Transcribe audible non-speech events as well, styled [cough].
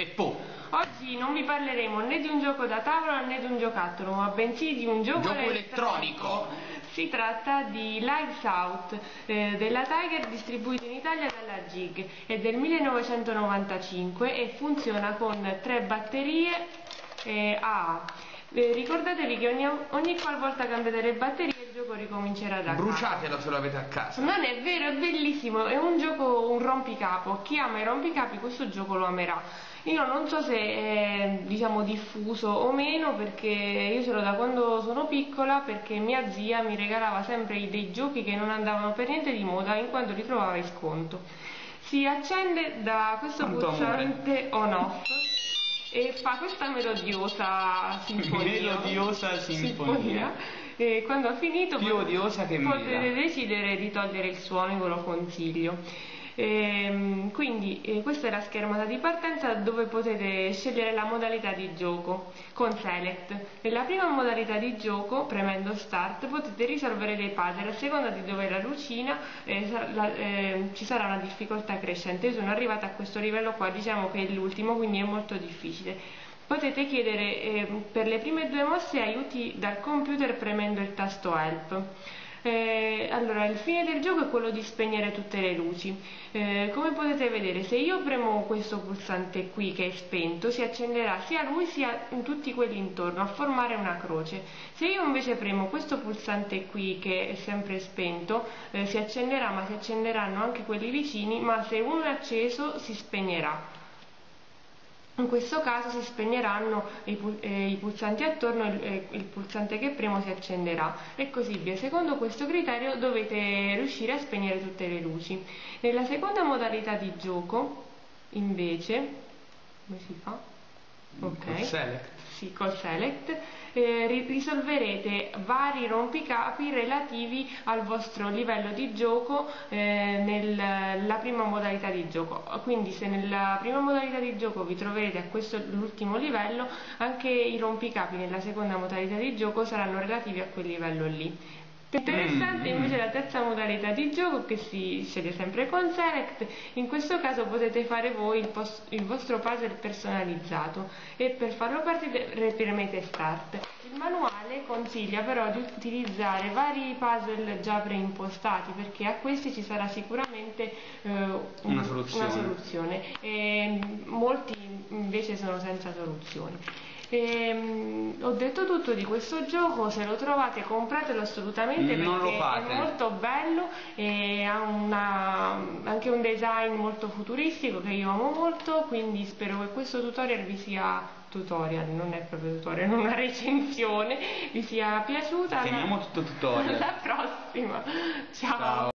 e po. Oggi non vi parleremo né di un gioco da tavola né di un giocattolo, ma bensì di un gioco, Gioco elettronico. Si tratta di Lives Out eh, della Tiger distribuito in Italia dalla GIG. È del 1995 e funziona con tre batterie eh, AA. Eh, ricordatevi che ogni, ogni qualvolta cambiate le batterie il gioco ricomincerà da. Bruciatelo se lo avete a casa. Non è vero, è bellissimo, è un gioco, un rompicapo. Chi ama i rompicapi questo gioco lo amerà. Io non so se è diciamo diffuso o meno perché io ce l'ho da quando sono piccola perché mia zia mi regalava sempre dei giochi che non andavano per niente di moda in quanto li trovava in sconto. Si accende da questo Quanto pulsante on off e fa questa melodiosa sinfonia. Melodiosa sinfonia. E quando ha finito Più odiosa che potete mela. decidere di togliere il suono, io ve lo consiglio. Ehm, quindi eh, questa è la schermata di partenza dove potete scegliere la modalità di gioco con Select. Nella prima modalità di gioco, premendo Start, potete risolvere dei puzzle. A seconda di dove la lucina eh, la- eh, ci sarà una difficoltà crescente. Io sono arrivata a questo livello qua, diciamo che è l'ultimo, quindi è molto difficile. Potete chiedere eh, per le prime due mosse aiuti dal computer premendo il tasto Help. Eh, allora, il fine del gioco è quello di spegnere tutte le luci. Eh, come potete vedere, se io premo questo pulsante qui che è spento, si accenderà sia lui sia tutti quelli intorno a formare una croce. Se io invece premo questo pulsante qui che è sempre spento, eh, si accenderà, ma si accenderanno anche quelli vicini, ma se uno è acceso si spegnerà. In questo caso si spegneranno i, pu- eh, i pulsanti attorno e eh, il pulsante che premo si accenderà e così via. Secondo questo criterio dovete riuscire a spegnere tutte le luci. Nella seconda modalità di gioco, invece, come si fa? Ok. Col select. Sì, col select eh, ri- risolverete vari rompicapi relativi al vostro livello di gioco eh, nella prima modalità di gioco. Quindi se nella prima modalità di gioco vi troverete a questo l'ultimo livello, anche i rompicapi nella seconda modalità di gioco saranno relativi a quel livello lì. Interessante Mm, invece la terza modalità di gioco che si sceglie sempre con Select, in questo caso potete fare voi il, il vostro puzzle personalizzato e per farlo partire premete Start. Il manuale consiglia però di utilizzare vari puzzle già preimpostati perché a questi ci sarà sicuramente eh, un- Una soluzione. una soluzione e molti invece sono senza soluzioni. Ehm, ho detto tutto di questo gioco, se lo trovate compratelo assolutamente Non perché è molto bello e ha una- anche un design molto futuristico che io amo molto, quindi spero che questo tutorial vi sia tutorial, non è proprio tutorial, [laughs] una recensione, vi sia piaciuta. Chiamiamo tutto tutorial. [laughs] Alla prossima. Ciao. Ciao.